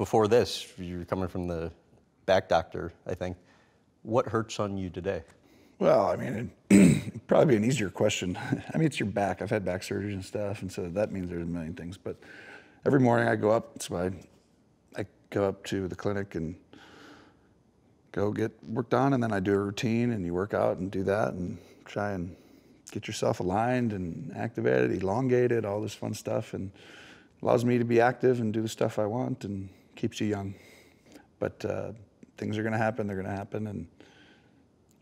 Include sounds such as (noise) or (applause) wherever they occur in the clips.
before this, you're coming from the back doctor, I think. What hurts on you today? Well, I mean, it'd (clears throat) probably be an easier question. (laughs) I mean, it's your back. I've had back surgery and stuff, and so that means there's a million things. But every morning I go up, so I, I go up to the clinic and go get worked on, and then I do a routine, and you work out and do that, and try and get yourself aligned and activated, elongated, all this fun stuff, and allows me to be active and do the stuff I want, and keeps you young. But uh, things are going to happen; they're going to happen, and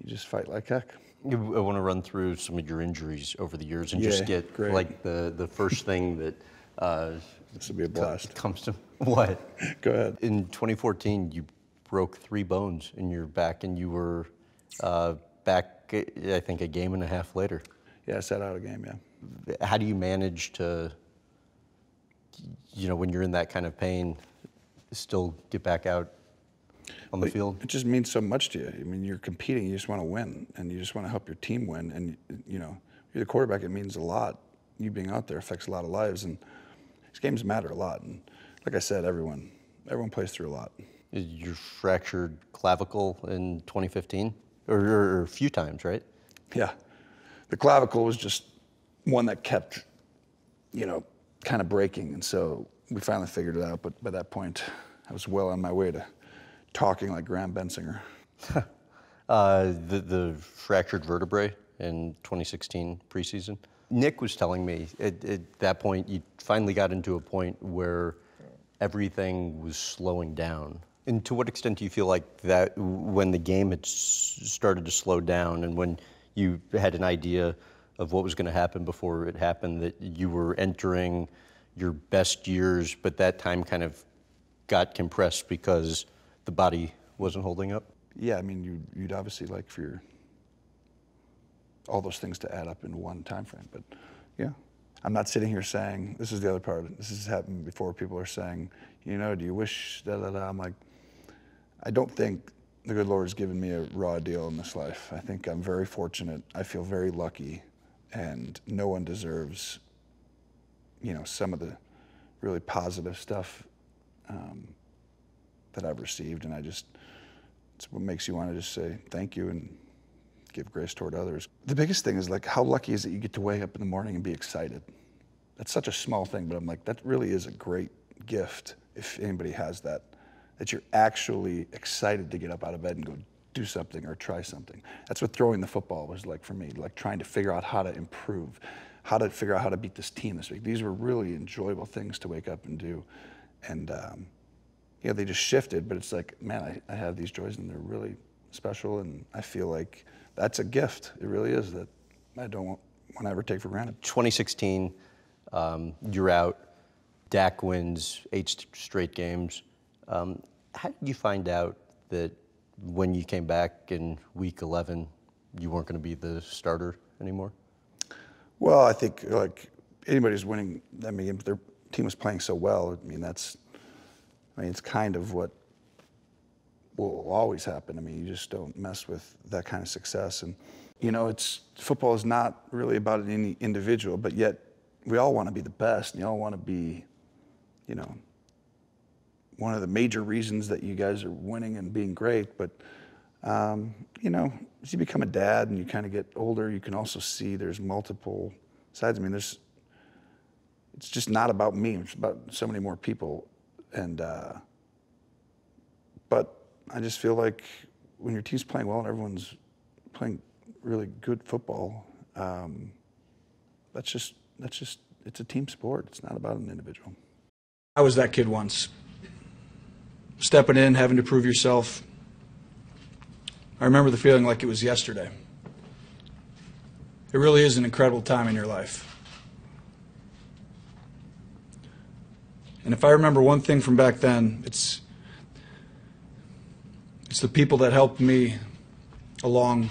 you just fight like heck. I want to run through some of your injuries over the years and just get great. like the, the first thing that uh, This will be a blast. comes to (laughs) what? Go ahead. In 2014, you broke three bones in your back, and you were uh, back, I think, a game and a half later. Yeah, I sat out a game. Yeah. How do you manage to, you know, when you're in that kind of pain, still get back out on the field? It just means so much to you. I mean, you're competing. You just want to win, and you just want to help your team win. And you know, you're the quarterback. It means a lot. You being out there affects a lot of lives, and these games matter a lot. And like I said, everyone, everyone plays through a lot. You fractured clavicle in 2015, or, or a few times, right? Yeah, the clavicle was just one that kept, you know, kind of breaking, and so we finally figured it out. But by that point, I was well on my way to talking like Graham Bensinger. (laughs) Uh, the, the fractured vertebrae in 2016 preseason. Nick was telling me at, at that point you finally got into a point where everything was slowing down. And to what extent do you feel like that when the game had started to slow down and when you had an idea of what was going to happen before it happened, that you were entering your best years, but that time kind of got compressed because the body wasn't holding up? Yeah, I mean, you, you'd obviously like for your all those things to add up in one time frame. But yeah, I'm not sitting here saying this is the other part. This has happened before. People are saying, you know, do you wish da da da? I'm like, I don't think the good Lord has given me a raw deal in this life. I think I'm very fortunate. I feel very lucky, and no one deserves, you know, some of the really positive stuff um, that I've received, and I just it's what makes you want to just say thank you and give grace toward others. The biggest thing is like how lucky is it you get to wake up in the morning and be excited. That's such a small thing, but I'm like that really is a great gift if anybody has that. That you're actually excited to get up out of bed and go do something or try something. That's what throwing the football was like for me, like trying to figure out how to improve, how to figure out how to beat this team this week. These were really enjoyable things to wake up and do. And um, know, they just shifted, but it's like, man, I, I have these joys and they're really special. And I feel like that's a gift. It really is that I don't want, want to ever take for granted. 2016, um, you're out. Dak wins eight straight games. Um, how did you find out that when you came back in week 11, you weren't going to be the starter anymore? Well, I think like anybody's winning. I mean, their team was playing so well. I mean, that's, I mean, it's kind of what will always happen. I mean, you just don't mess with that kind of success. And you know, it's football is not really about any individual, but yet we all want to be the best, and you all want to be, you know, one of the major reasons that you guys are winning and being great. But um, you know, as you become a dad and you kind of get older, you can also see there's multiple sides. I mean, there's it's just not about me. It's about so many more people, and uh, but I just feel like when your team's playing well and everyone's playing really good football, um, that's just that's just it's a team sport. It's not about an individual. I was that kid once. Stepping in, having to prove yourself. I remember the feeling like it was yesterday. It really is an incredible time in your life. And if I remember one thing from back then, it's it's the people that helped me along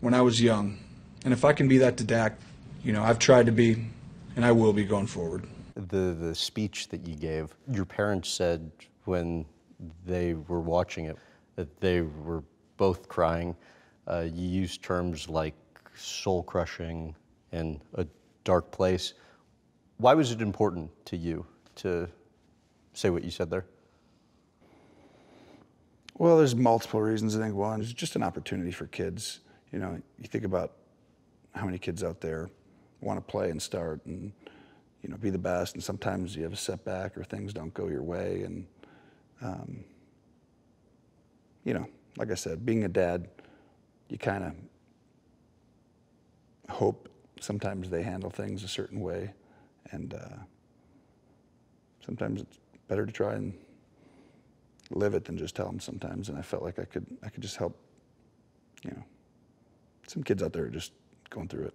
when I was young. And if I can be that to Dak, you know, I've tried to be, and I will be going forward. The, the speech that you gave, your parents said when they were watching it they were both crying. Uh, you used terms like soul crushing and a dark place. Why was it important to you to say what you said there? Well, there's multiple reasons. I think one is just an opportunity for kids. You know, you think about how many kids out there want to play and start and you know be the best, and sometimes you have a setback or things don't go your way, and um, you know, like I said, being a dad, you kind of hope sometimes they handle things a certain way, and uh, sometimes it's better to try and live it than just tell them sometimes. And I felt like I could I could just help, you know, some kids out there just going through it.